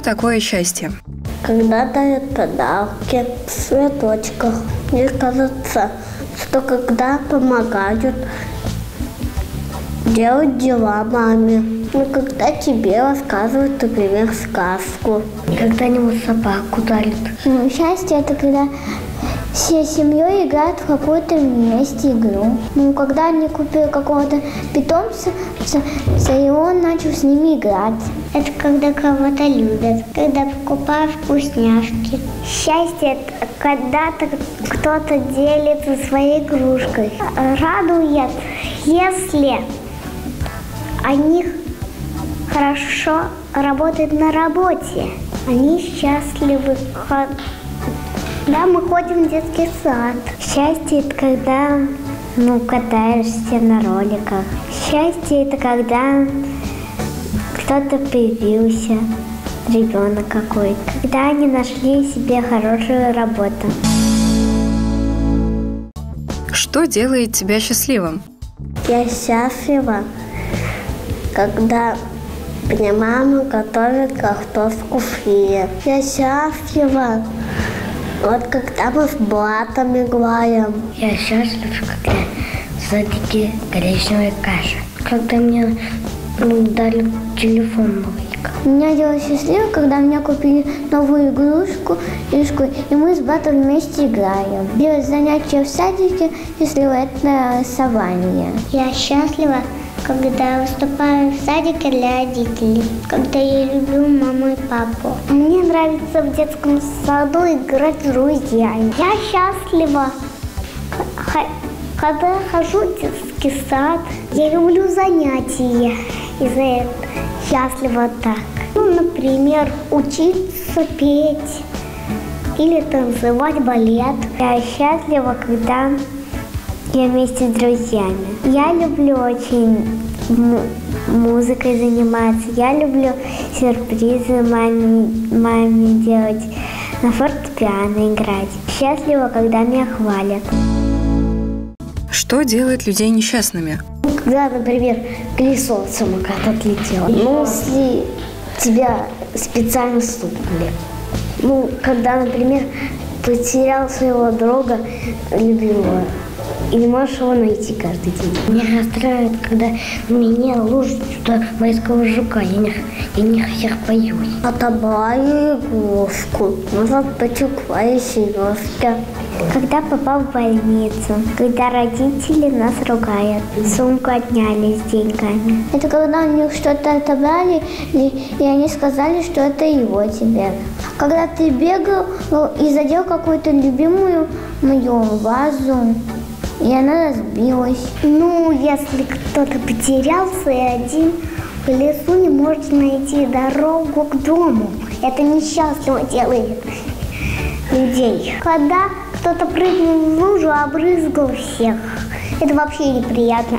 такое счастье? Когда дают подарки в цветочках. Мне кажется, что когда помогают делать дела маме. Ну, когда тебе рассказывают, например, сказку. Когда-нибудь собаку дарят. Ну, счастье – это когда все семьей играют в какую-то вместе игру. Ну, когда они купили какого-то питомца, и он начал с ними играть. Это когда кого-то любят, когда покупают вкусняшки. Счастье – это когда -то кто-то делится своей игрушкой. Радует, если они хорошо работают на работе. Они счастливы, да, мы ходим в детский сад. Счастье – это когда ну, катаешься на роликах. Счастье – это когда кто-то появился, ребенок какой-то. Когда они нашли себе хорошую работу. Что делает тебя счастливым? Я счастлива, когда мне мама готовит картошку фри. Я счастлива, вот когда мы с блатом играем. Я счастлив, когда в садике коричневая каша. Когда мне ну, дали телефон новый. Меня делает счастливым, когда мне купили новую игрушку, игрушку, и мы с братом вместе играем. Делать занятия в садике, если это рисование. Я счастлива, когда выступаю в садике для родителей, когда я люблю маму и папу. Мне нравится в детском саду играть с друзьями. Я счастлива, когда хожу в детский сад. Я люблю занятия из-за этого. Счастлива так. Ну, например, учиться петь или танцевать балет. Я счастлива, когда я вместе с друзьями. Я люблю очень музыкой заниматься. Я люблю сюрпризы маме, маме делать, на фортепиано играть. Счастлива, когда меня хвалят. Что делает людей несчастными? Когда, например, колесо самокат отлетело. Ну, если тебя специально стукнули. Ну, когда, например, потерял своего друга любимого, и не можешь его найти каждый день. Меня расстраивает, когда меня ложат сюда майского жука. Я не, я не всех боюсь. Отобрали игрушку. Назад потекла игрушка. Когда попал в больницу, когда родители нас ругают, сумку отняли с деньгами. Это когда у них что-то отобрали, и, и они сказали, что это его тебе. Когда ты бегал ну, и задел какую-то любимую мою вазу, и она разбилась. Ну, если кто-то потерялся и один в лесу не может найти дорогу к дому, это несчастливо делает людей. Когда кто-то прыгнул в лужу, обрызгал всех, это вообще неприятно.